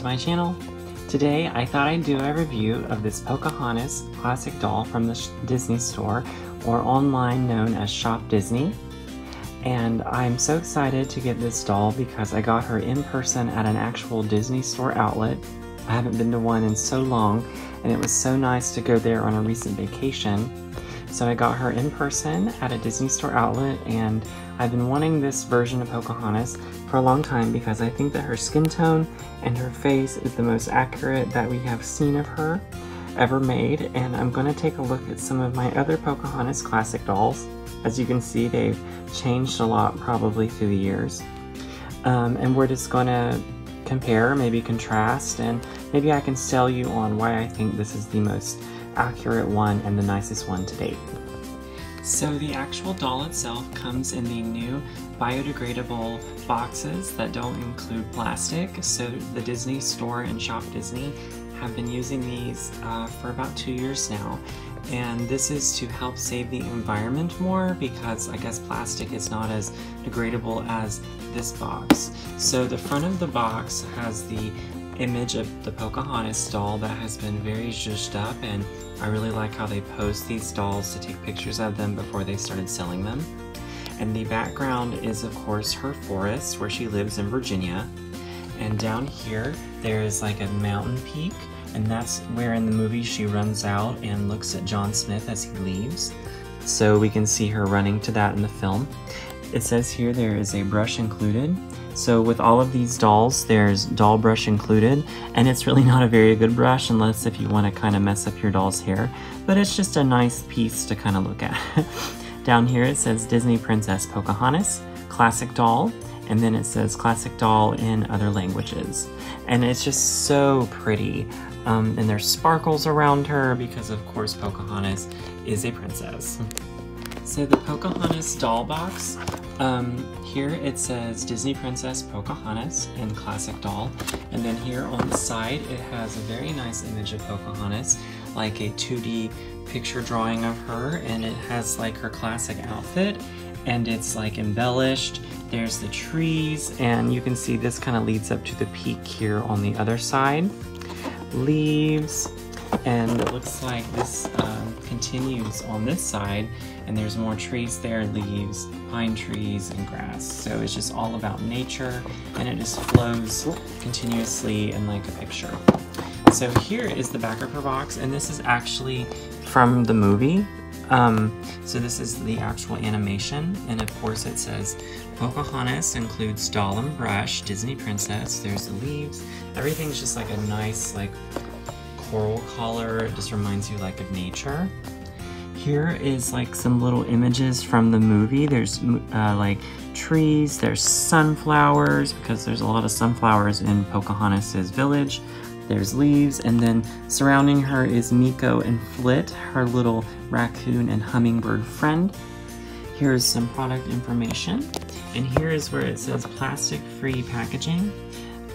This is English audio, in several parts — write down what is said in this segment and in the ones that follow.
to my channel. Today I thought I'd do a review of this Pocahontas classic doll from the Disney store or online known as Shop Disney. And I'm so excited to get this doll because I got her in person at an actual Disney store outlet. I haven't been to one in so long and it was so nice to go there on a recent vacation. So I got her in person at a Disney store outlet and I've been wanting this version of Pocahontas for a long time because I think that her skin tone and her face is the most accurate that we have seen of her ever made and I'm going to take a look at some of my other Pocahontas classic dolls. As you can see they've changed a lot probably through the years. Um, and we're just going to compare, maybe contrast, and maybe I can sell you on why I think this is the most accurate one and the nicest one to date. So the actual doll itself comes in the new biodegradable boxes that don't include plastic. So the Disney store and Shop Disney have been using these uh, for about two years now. And this is to help save the environment more because I guess plastic is not as degradable as this box. So the front of the box has the image of the Pocahontas doll that has been very zhuzhed up and I really like how they post these dolls to take pictures of them before they started selling them. And the background is of course her forest where she lives in Virginia. And down here there is like a mountain peak and that's where in the movie she runs out and looks at John Smith as he leaves. So we can see her running to that in the film. It says here there is a brush included so with all of these dolls, there's doll brush included, and it's really not a very good brush unless if you want to kind of mess up your doll's hair, but it's just a nice piece to kind of look at. Down here it says Disney Princess Pocahontas, Classic Doll, and then it says Classic Doll in other languages. And it's just so pretty. Um, and there's sparkles around her because of course Pocahontas is a princess. So the Pocahontas doll box um, here it says Disney Princess Pocahontas in Classic Doll, and then here on the side it has a very nice image of Pocahontas, like a 2D picture drawing of her, and it has like her classic outfit, and it's like embellished. There's the trees, and you can see this kind of leads up to the peak here on the other side. Leaves, and it looks like this um, continues on this side and there's more trees there, leaves, pine trees, and grass. So it's just all about nature and it just flows continuously in like a picture. So here is the back of her box and this is actually from the movie. Um, so this is the actual animation and of course it says Pocahontas includes doll and brush, Disney princess, there's the leaves. Everything's just like a nice like coral color. Just reminds you like of nature. Here is like some little images from the movie. There's uh, like trees, there's sunflowers because there's a lot of sunflowers in Pocahontas' village. There's leaves, and then surrounding her is Meeko and Flit, her little raccoon and hummingbird friend. Here's some product information, and here is where it says plastic-free packaging,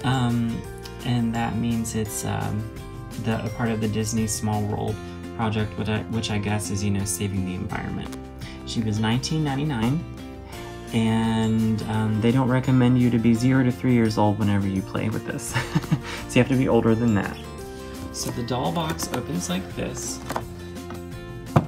um, and that means it's um, the, a part of the Disney Small World project, which I, which I guess is, you know, saving the environment. She was 1999, and um, they don't recommend you to be 0 to 3 years old whenever you play with this. so you have to be older than that. So the doll box opens like this,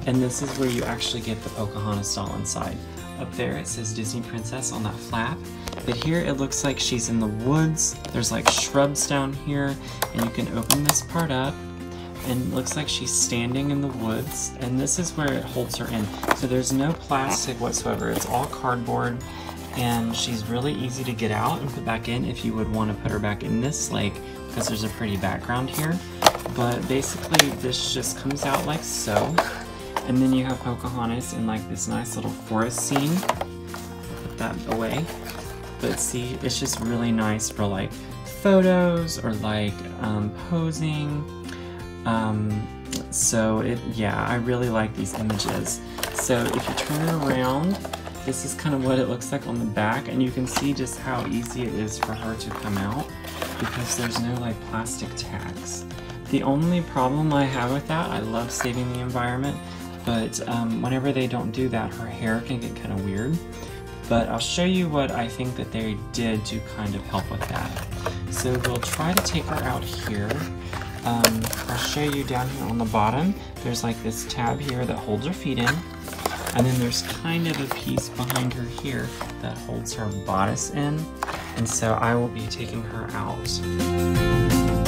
and this is where you actually get the Pocahontas doll inside. Up there it says Disney Princess on that flap, but here it looks like she's in the woods. There's like shrubs down here, and you can open this part up, and looks like she's standing in the woods, and this is where it holds her in. So there's no plastic whatsoever, it's all cardboard, and she's really easy to get out and put back in if you would want to put her back in this lake, because there's a pretty background here. But basically, this just comes out like so. And then you have Pocahontas in like this nice little forest scene. Put that away. But see, it's just really nice for like photos or like um, posing. Um, so it, yeah, I really like these images. So if you turn it around, this is kind of what it looks like on the back and you can see just how easy it is for her to come out because there's no like plastic tags. The only problem I have with that, I love saving the environment, but um, whenever they don't do that, her hair can get kind of weird. but I'll show you what I think that they did to kind of help with that. So we'll try to take her out here. Um, I'll show you down here on the bottom, there's like this tab here that holds her feet in, and then there's kind of a piece behind her here that holds her bodice in, and so I will be taking her out.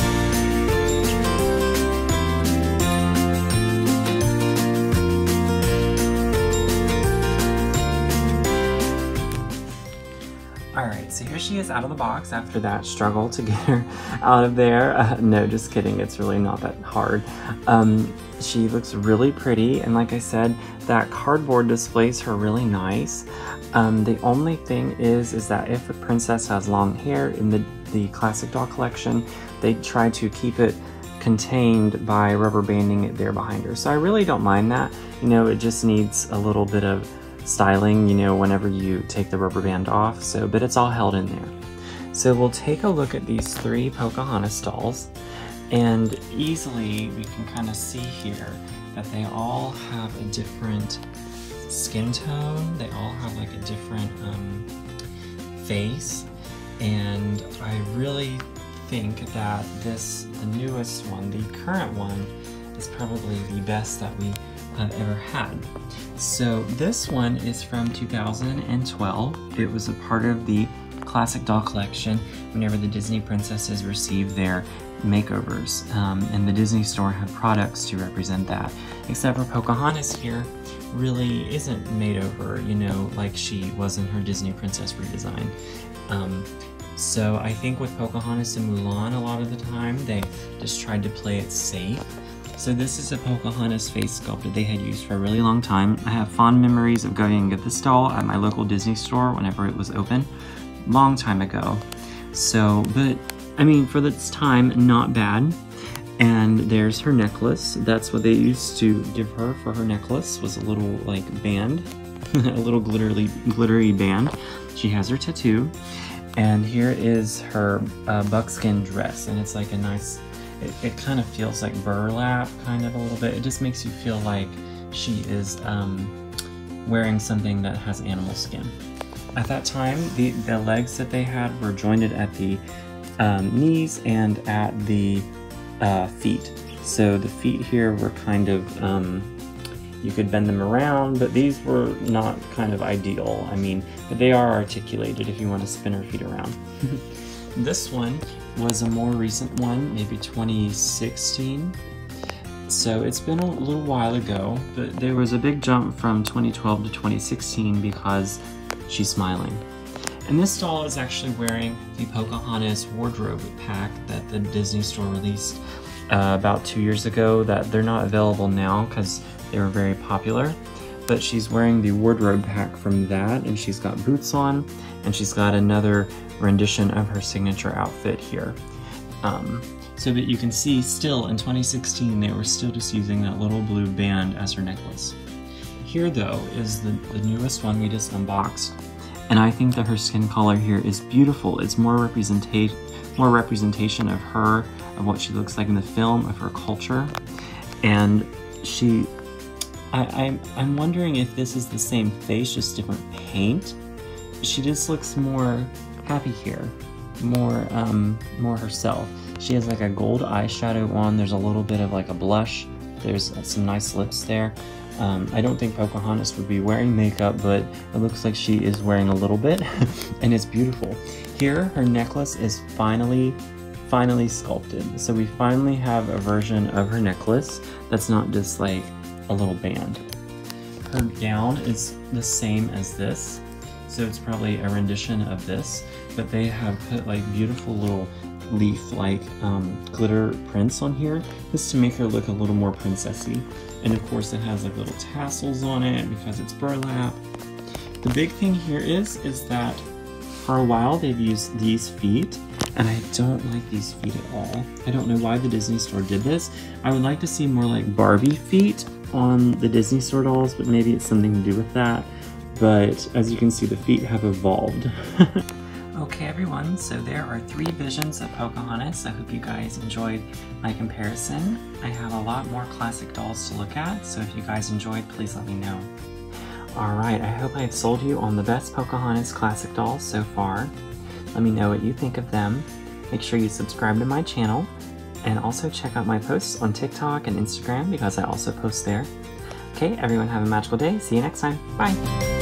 So here she is out of the box after that struggle to get her out of there. Uh, no, just kidding, it's really not that hard. Um, she looks really pretty, and like I said, that cardboard displays her really nice. Um, the only thing is, is that if a princess has long hair in the, the classic doll collection, they try to keep it contained by rubber banding it there behind her. So I really don't mind that. You know, it just needs a little bit of styling, you know, whenever you take the rubber band off, so, but it's all held in there. So we'll take a look at these three Pocahontas dolls, and easily we can kind of see here that they all have a different skin tone, they all have like a different um, face, and I really think that this, the newest one, the current one, is probably the best that we have ever had. So this one is from 2012. It was a part of the Classic Doll Collection whenever the Disney princesses received their makeovers. Um, and the Disney store had products to represent that. Except for Pocahontas here really isn't made over, you know, like she was in her Disney Princess redesign. Um, so I think with Pocahontas and Mulan, a lot of the time, they just tried to play it safe so this is a Pocahontas face sculpt that they had used for a really long time. I have fond memories of going and get this doll at my local Disney store whenever it was open, long time ago. So, but I mean, for this time, not bad. And there's her necklace. That's what they used to give her for her necklace, was a little like band, a little glittery, glittery band. She has her tattoo. And here is her uh, buckskin dress, and it's like a nice it, it kind of feels like burlap, kind of a little bit. It just makes you feel like she is um, wearing something that has animal skin. At that time, the, the legs that they had were jointed at the um, knees and at the uh, feet. So the feet here were kind of, um, you could bend them around, but these were not kind of ideal. I mean, but they are articulated if you want to spin her feet around. this one was a more recent one, maybe 2016. So it's been a little while ago, but there was a big jump from 2012 to 2016 because she's smiling. And this doll is actually wearing the Pocahontas wardrobe pack that the Disney store released uh, about two years ago that they're not available now because they were very popular. But she's wearing the wardrobe pack from that and she's got boots on and she's got another rendition of her signature outfit here. Um, so that you can see still in 2016 they were still just using that little blue band as her necklace. Here though is the, the newest one we just unboxed and I think that her skin color here is beautiful. It's more representation more representation of her, of what she looks like in the film, of her culture. And she I, I'm, I'm wondering if this is the same face, just different paint. She just looks more happy here, more um, more herself. She has like a gold eyeshadow on. There's a little bit of like a blush. There's some nice lips there. Um, I don't think Pocahontas would be wearing makeup, but it looks like she is wearing a little bit, and it's beautiful. Here, her necklace is finally, finally sculpted. So we finally have a version of her necklace that's not just like a little band. Her gown is the same as this, so it's probably a rendition of this, but they have put like beautiful little leaf-like um, glitter prints on here just to make her look a little more princessy. And of course it has like little tassels on it because it's burlap. The big thing here is, is that for a while they've used these feet and I don't like these feet at all. I don't know why the Disney store did this. I would like to see more like Barbie feet on the Disney store dolls, but maybe it's something to do with that but as you can see, the feet have evolved. okay, everyone, so there are three visions of Pocahontas. I hope you guys enjoyed my comparison. I have a lot more classic dolls to look at, so if you guys enjoyed, please let me know. Alright, I hope I've sold you on the best Pocahontas classic dolls so far. Let me know what you think of them. Make sure you subscribe to my channel and also check out my posts on TikTok and Instagram because I also post there. Okay, everyone have a magical day. See you next time. Bye!